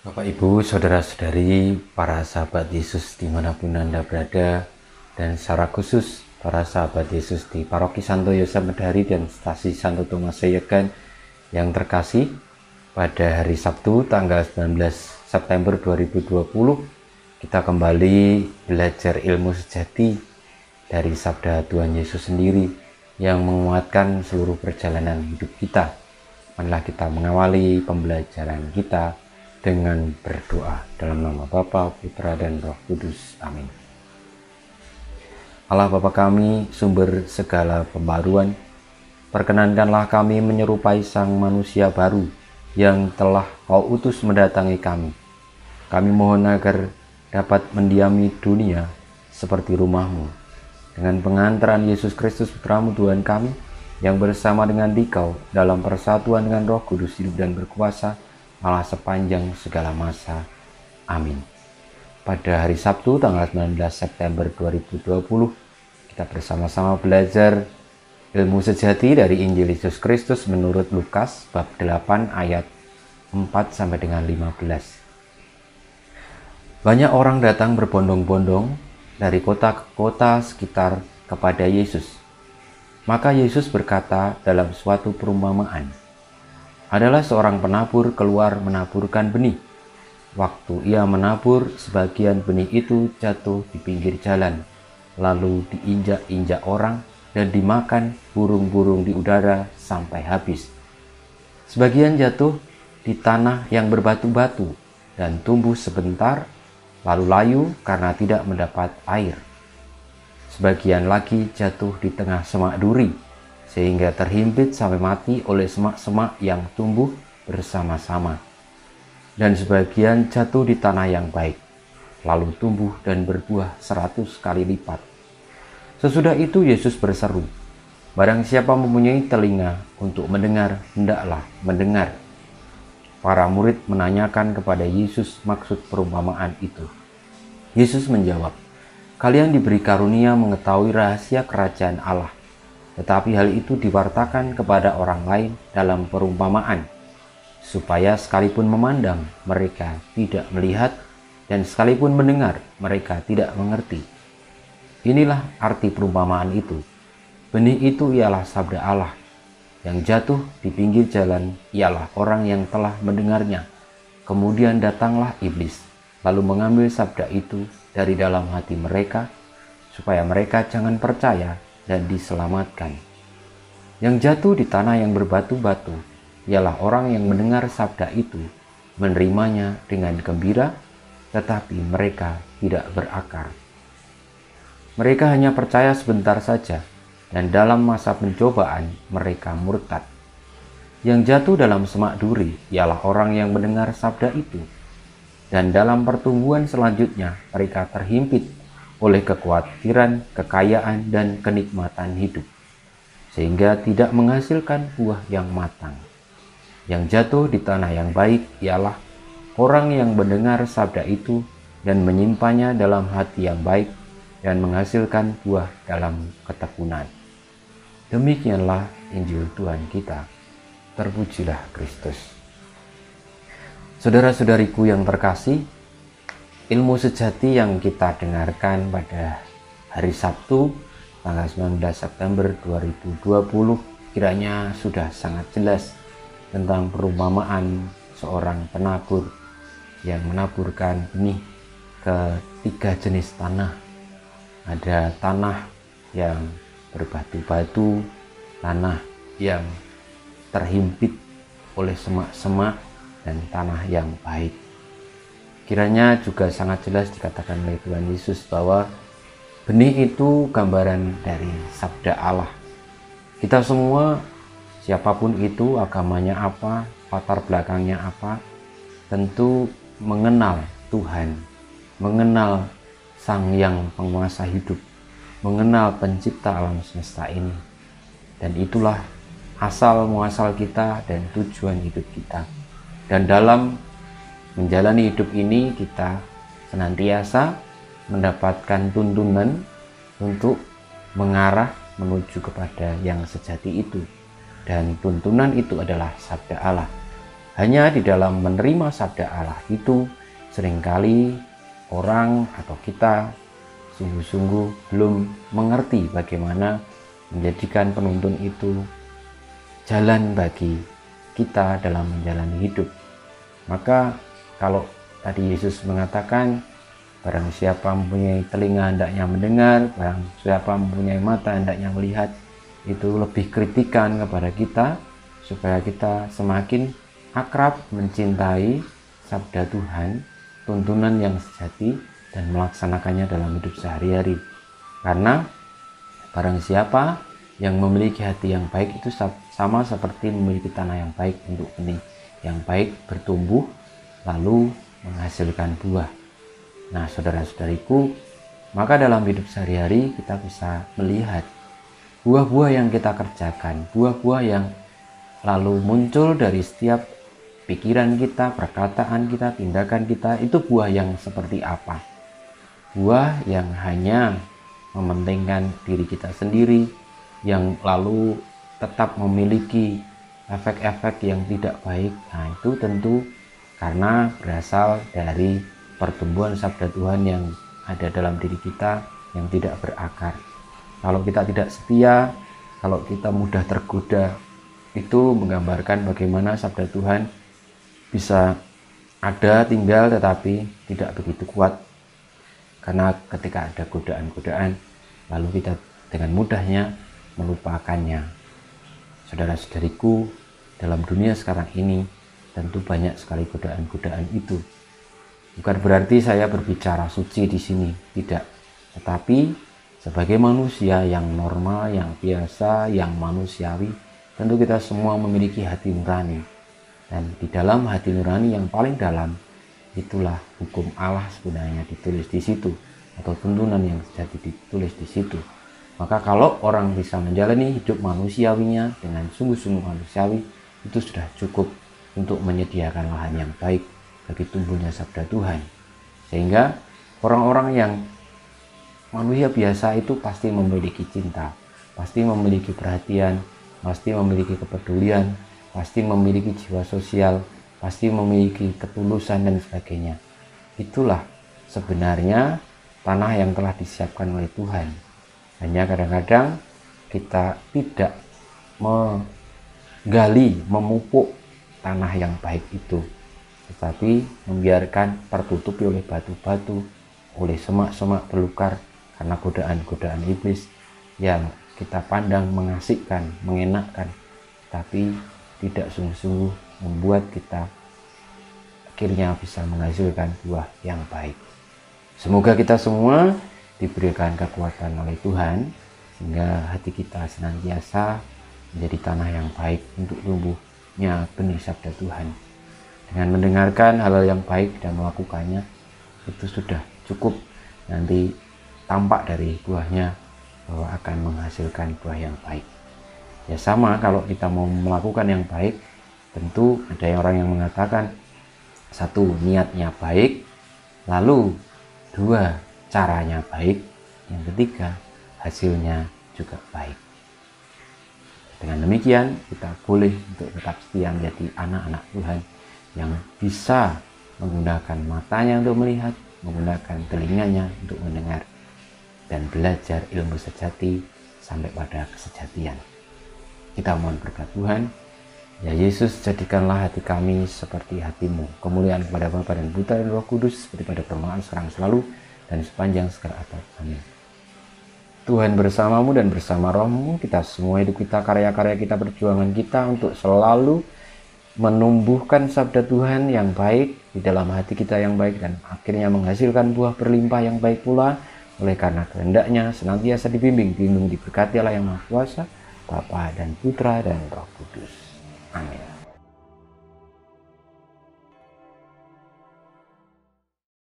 Bapak Ibu, Saudara-saudari, para sahabat Yesus di mana pun Anda berada, dan secara khusus para sahabat Yesus di Paroki Santo Yosef Medari dan Stasi Santo Thomas Seyegan yang terkasih, pada hari Sabtu tanggal 19 September 2020, kita kembali belajar ilmu sejati dari sabda Tuhan Yesus sendiri yang menguatkan seluruh perjalanan hidup kita. Marilah kita mengawali pembelajaran kita dengan berdoa dalam nama Bapa, Putra, dan Roh Kudus. Amin. Allah Bapa kami, sumber segala pembaruan, perkenankanlah kami menyerupai sang manusia baru yang telah kau utus mendatangi kami. Kami mohon agar dapat mendiami dunia seperti rumahmu. Dengan pengantaran Yesus Kristus Putramu Tuhan kami, yang bersama dengan dikau dalam persatuan dengan roh kudus hidup dan berkuasa, malah sepanjang segala masa. Amin. Pada hari Sabtu tanggal 19 September 2020, kita bersama-sama belajar ilmu sejati dari Injil Yesus Kristus menurut Lukas bab 8 ayat 4 sampai dengan 15. Banyak orang datang berbondong-bondong dari kota ke kota sekitar kepada Yesus. Maka Yesus berkata dalam suatu perumpamaan, adalah seorang penabur keluar menaburkan benih. Waktu ia menabur, sebagian benih itu jatuh di pinggir jalan, lalu diinjak-injak orang dan dimakan burung-burung di udara sampai habis. Sebagian jatuh di tanah yang berbatu-batu dan tumbuh sebentar, lalu layu karena tidak mendapat air. Sebagian lagi jatuh di tengah semak duri, sehingga terhimpit sampai mati oleh semak-semak yang tumbuh bersama-sama. Dan sebagian jatuh di tanah yang baik, lalu tumbuh dan berbuah seratus kali lipat. Sesudah itu Yesus berseru, Barang siapa mempunyai telinga untuk mendengar, hendaklah mendengar. Para murid menanyakan kepada Yesus maksud perumpamaan itu. Yesus menjawab, Kalian diberi karunia mengetahui rahasia kerajaan Allah, tetapi hal itu diwartakan kepada orang lain dalam perumpamaan, supaya sekalipun memandang mereka tidak melihat, dan sekalipun mendengar mereka tidak mengerti. Inilah arti perumpamaan itu. Benih itu ialah sabda Allah, yang jatuh di pinggir jalan ialah orang yang telah mendengarnya. Kemudian datanglah iblis, lalu mengambil sabda itu dari dalam hati mereka, supaya mereka jangan percaya dan diselamatkan. Yang jatuh di tanah yang berbatu-batu ialah orang yang mendengar sabda itu, menerimanya dengan gembira, tetapi mereka tidak berakar. Mereka hanya percaya sebentar saja, dan dalam masa pencobaan mereka murtad. Yang jatuh dalam semak duri ialah orang yang mendengar sabda itu, dan dalam pertumbuhan selanjutnya mereka terhimpit oleh kekhawatiran, kekayaan, dan kenikmatan hidup, sehingga tidak menghasilkan buah yang matang. Yang jatuh di tanah yang baik ialah orang yang mendengar sabda itu dan menyimpannya dalam hati yang baik dan menghasilkan buah dalam ketekunan. Demikianlah Injil Tuhan kita. Terpujilah Kristus. Saudara-saudariku yang terkasih, ilmu sejati yang kita dengarkan pada hari Sabtu tanggal 19 September 2020 kiranya sudah sangat jelas tentang perumpamaan seorang penabur yang menaburkan benih ke tiga jenis tanah. Ada tanah yang berbatu-batu, tanah yang terhimpit oleh semak-semak, dan tanah yang baik. Kiranya juga sangat jelas dikatakan oleh Tuhan Yesus bahwa benih itu gambaran dari sabda Allah. Kita semua, siapa pun itu, agamanya apa, latar belakangnya apa, tentu mengenal Tuhan, mengenal Sang Yang Penguasa hidup, mengenal Pencipta alam semesta ini. Dan itulah asal muasal kita dan tujuan hidup kita. Dan dalam menjalani hidup ini kita senantiasa mendapatkan tuntunan untuk mengarah menuju kepada yang sejati itu dan tuntunan itu adalah sabda Allah Hanya di dalam menerima sabda Allah itu sering kali orang atau kita sungguh-sungguh belum mengerti bagaimana menjadikan penuntun itu jalan bagi kita dalam menjalani hidup. Maka kalau tadi Yesus mengatakan barang siapa mempunyai telinga hendaknya mendengar, barang siapa mempunyai mata hendaknya melihat, itu lebih kritikan kepada kita supaya kita semakin akrab mencintai sabda Tuhan, tuntunan yang sejati dan melaksanakannya dalam hidup sehari-hari. Karena barang siapa yang memiliki hati yang baik itu sama seperti memiliki tanah yang baik untuk benih yang baik bertumbuh lalu menghasilkan buah. Nah, saudara-saudariku, maka dalam hidup sehari-hari kita bisa melihat buah-buah yang kita kerjakan, buah-buah yang lalu muncul dari setiap pikiran kita, perkataan kita, tindakan kita, itu buah yang seperti apa? buah yang hanya mementingkan diri kita sendiri yang lalu tetap memiliki efek-efek yang tidak baik nah itu tentu karena berasal dari pertumbuhan sabda Tuhan yang ada dalam diri kita yang tidak berakar kalau kita tidak setia kalau kita mudah tergoda itu menggambarkan bagaimana sabda Tuhan bisa ada tinggal tetapi tidak begitu kuat karena ketika ada godaan-godaan, lalu kita dengan mudahnya melupakannya. Saudara-saudariku, dalam dunia sekarang ini tentu banyak sekali godaan-godaan itu. Bukan berarti saya berbicara suci di sini, tidak. Tetapi sebagai manusia yang normal, yang biasa, yang manusiawi, tentu kita semua memiliki hati nurani. Dan di dalam hati nurani yang paling dalam itulah hukum Allah sebenarnya ditulis di situ atau tuntunan yang jadi ditulis di situ. Maka kalau orang bisa menjalani hidup manusiawinya dengan sungguh-sungguh manusiawi, itu sudah cukup untuk menyediakan lahan yang baik bagi tumbuhnya sabda Tuhan. Sehingga orang-orang yang manusia biasa itu pasti memiliki cinta, pasti memiliki perhatian, pasti memiliki kepedulian, pasti memiliki jiwa sosial, pasti memiliki ketulusan dan sebagainya. Itulah sebenarnya tanah yang telah disiapkan oleh Tuhan. Hanya kadang-kadang kita tidak menggali, memupuk tanah yang baik itu, tetapi membiarkan tertutupi oleh batu-batu, oleh semak-semak belukar karena godaan-godaan iblis yang kita pandang mengasihkan, mengenakkan, tapi tidak sungguh-sungguh membuat kita akhirnya bisa menghasilkan buah yang baik. Semoga kita semua diberikan kekuatan oleh Tuhan sehingga hati kita senantiasa menjadi tanah yang baik untuk tumbuhnya benih sabda Tuhan. Dengan mendengarkan hal-hal yang baik dan melakukannya itu sudah cukup nanti tampak dari buahnya bahwa akan menghasilkan buah yang baik. Ya sama kalau kita mau melakukan yang baik tentu ada orang yang mengatakan satu niatnya baik lalu dua caranya baik yang ketiga hasilnya juga baik dengan demikian kita boleh untuk tetap setia menjadi anak-anak Tuhan yang bisa menggunakan matanya untuk melihat menggunakan telinganya untuk mendengar dan belajar ilmu sejati sampai pada kesejatian kita mohon berkat Tuhan Ya Yesus, jadikanlah hati kami seperti hatimu. Kemuliaan kepada Bapa dan Putra dan Roh Kudus seperti pada permulaan sekarang selalu dan sepanjang segala abad. Amin. Tuhan bersamamu dan bersama rohmu, kita semua hidup kita, karya-karya kita, perjuangan kita untuk selalu menumbuhkan sabda Tuhan yang baik di dalam hati kita yang baik dan akhirnya menghasilkan buah berlimpah yang baik pula oleh karena kehendaknya senantiasa dibimbing, dilindungi, diberkati Allah yang Maha Kuasa, Bapa dan Putra dan Roh Kudus. Amin.